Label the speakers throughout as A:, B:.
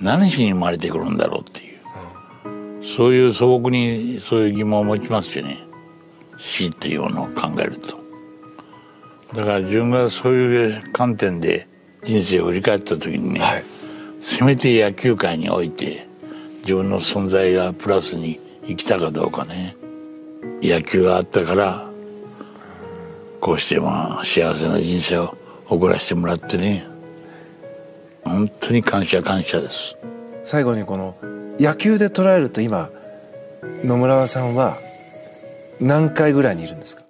A: 何しに生まれてくるんだろうっていう、そういう素朴にそういう疑問を持ちますよね。死っていうのを考えると。だから自分がそういう観点で人生を振り返った時にね、はい、せめて野球界において自分の存在がプラスに生きたかどうかね。野球があったからこうしてまあ幸せな人生を送らせてもらってね本当に感謝感謝です。
B: 最後にこの野球で捉えると今野村さんは何回ぐらいにいるんですか？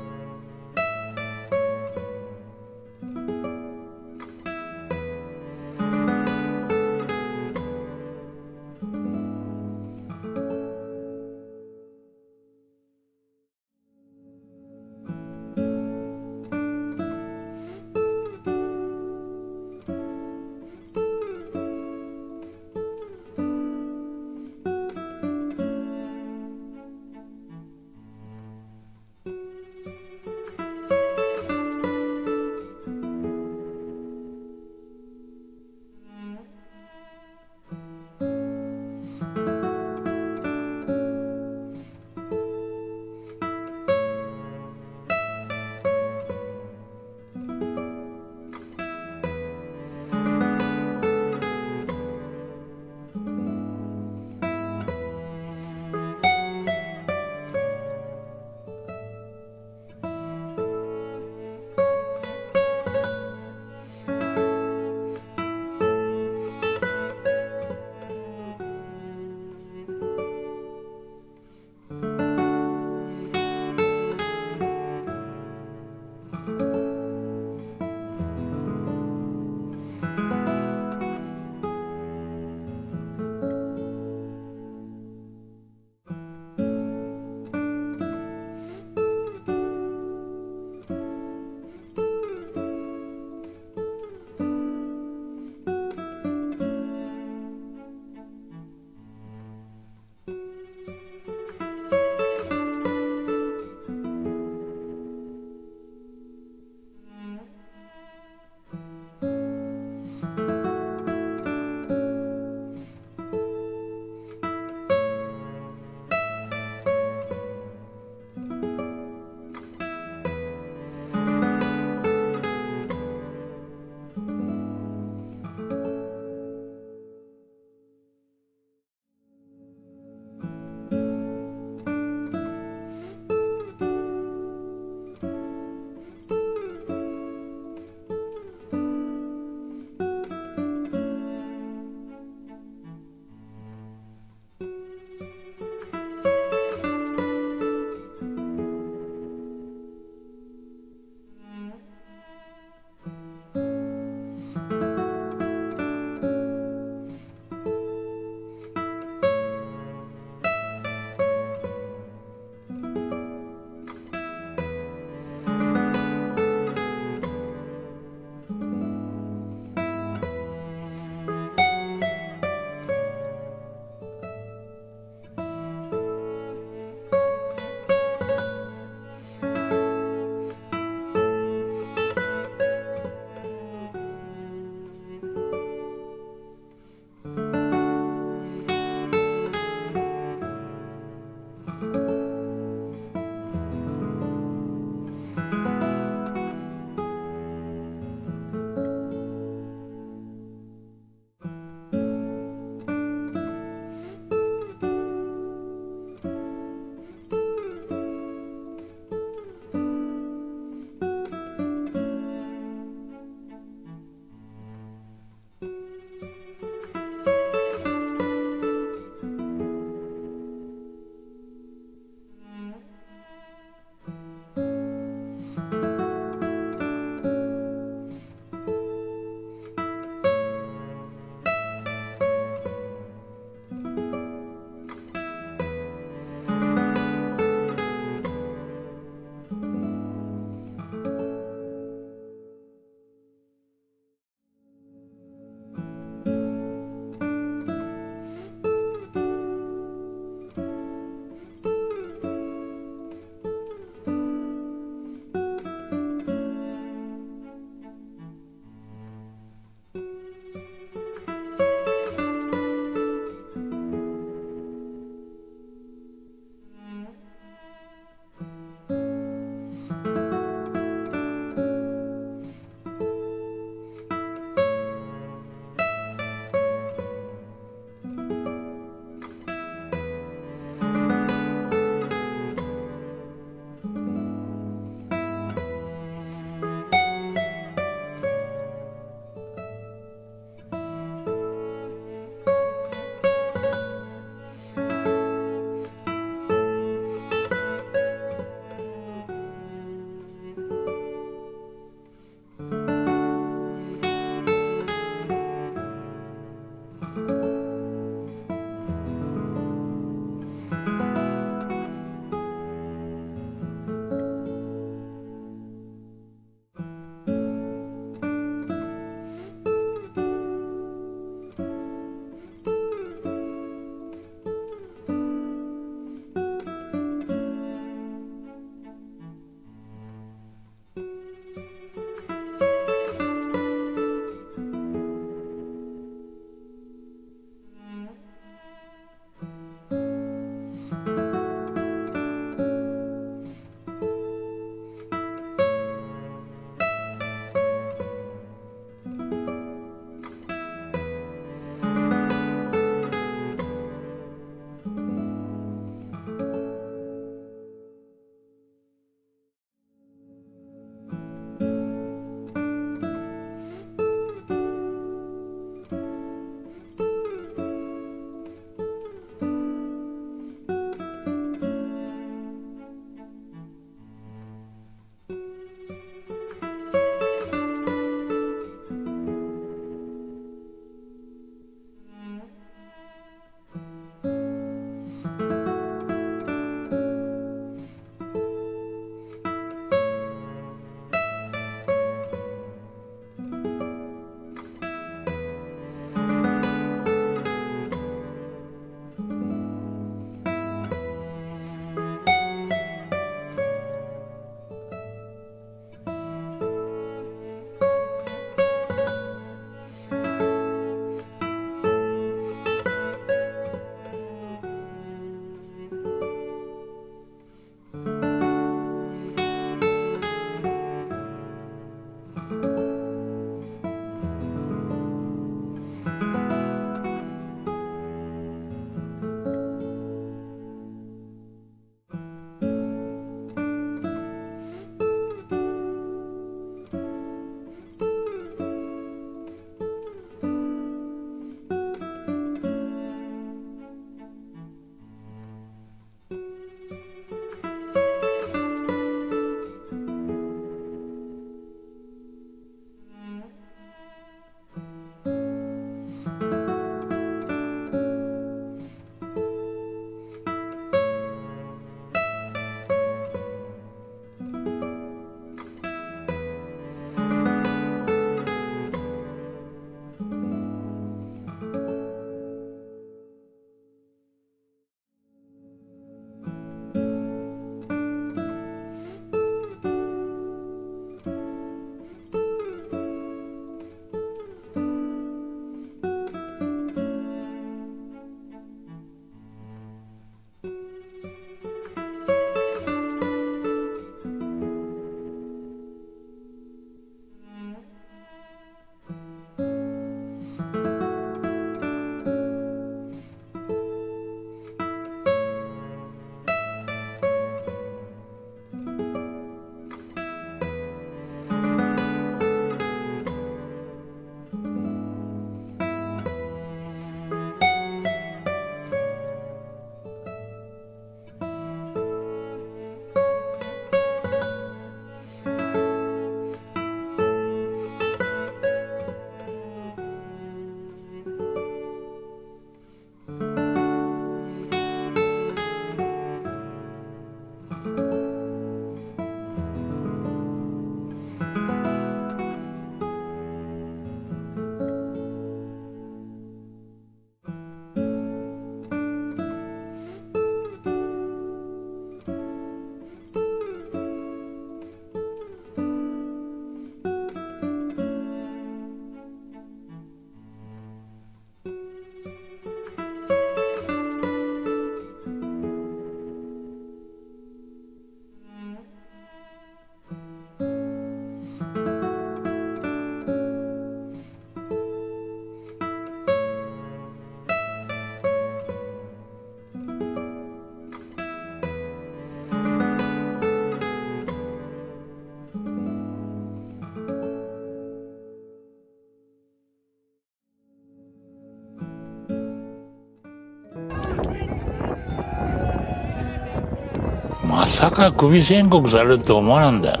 A: まさかクビ宣告されると思わなんだよ。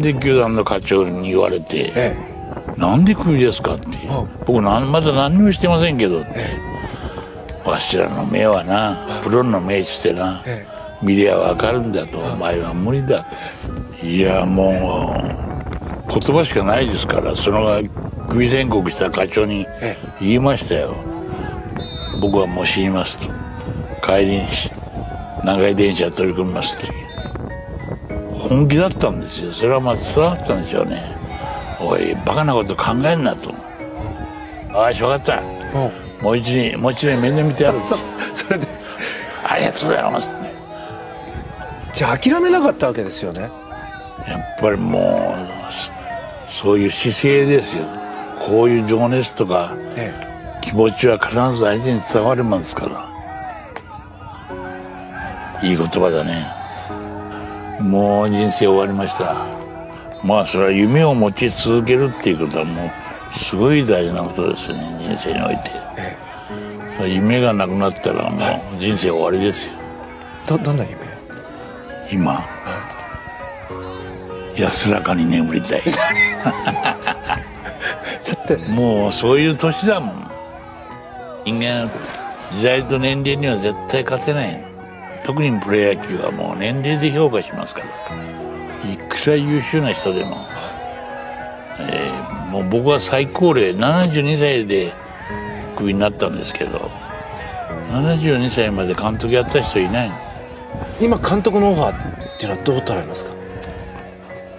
A: で球団の課長に言われて
B: え「
A: なんでクビですか?」って。
B: あ「
A: 僕なんまだ何にもしてませんけど」って「わしらの目はなプロの目してな
B: え
A: 見りゃ分かるんだと。お前は無理だ」と。いやもう言葉しかないですからそのクビ宣告した課長に
B: え
A: 言いましたよ。僕はもう死にますと。帰りに長い電車取り組みますと本気だったんですよ。それはまあ伝わったんでしょうね。おいバカなこと考えんなと。ああし分かった。もう一年もう一年面倒見てやる。
B: そそれで。
A: ありがとうございます
B: じゃあ諦めなかったわけですよね。
A: やっぱりもうそそういう姿勢ですよ。こういう情熱とか
B: え。
A: 気持ちは必ず相手に伝わるもんですからいい言葉だね。もう人生終わりました。まあそれは夢を持ち続けるっていうことはもうすごい大事なことですよね。人生において。
B: ええ。
A: その夢がなくなったらもう人生終わりですよ。
B: えどどんな夢？
A: 今。安らかに眠りたい。
B: だって。
A: もうそういう年だもん。人間時代と年齢には絶対勝てない特にプロ野球はもう年齢で評価しますから。いくら優秀な人でも、えーもう僕は最高齢72歳でクビになったんですけど。72歳まで監督やった人いない。
B: 今監督のオファーっていうのはどう捉えますか？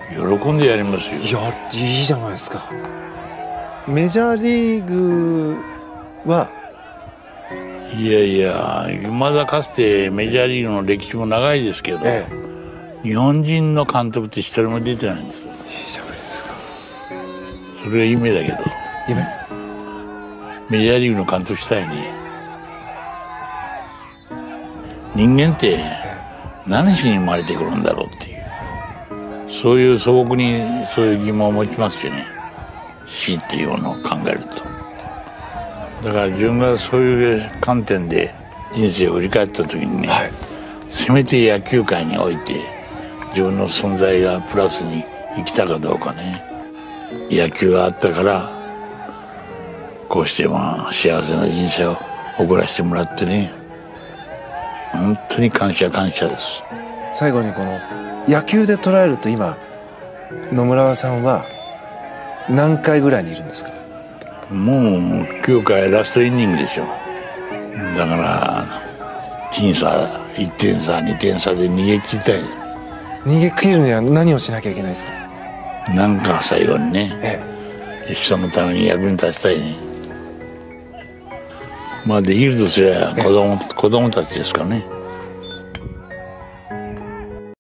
A: 喜んでやりますよ。
B: いやいいじゃないですか。メジャーリーグはい
A: やいや未だかつてメジャーリーグの歴史も長いですけど、
B: え
A: 日本人の監督って一人も出てないんです。よ
B: えいいじゃないですか。
A: それが夢だけど。
B: 夢？
A: メジャーリーグの監督したいね。人間って何しに生まれてくるんだろうっていう。そういう素朴にそういう疑問を持ちますよね。死っていうのを考えるとだから自分がそういう観点で人生を振り返った時にね、
B: はい。
A: せめて野球界において自分の存在がプラスに生きたかどうかね。野球があったからこうしてまあ幸せな人生を送らせてもらってね。本当に感謝感謝です。
B: 最後にこの野球で捉えると今野村さんは何回ぐらいにいるんですか？
A: もう9回ラストイニングでしょ。だから僅差1点差2点差で逃げ切りたい。
B: 逃げ切るには何をしなきゃいけないですか？
A: なんか最後にね
B: え
A: 人のために役に立ちたいね。まあできるとすれば子供子供たちですかね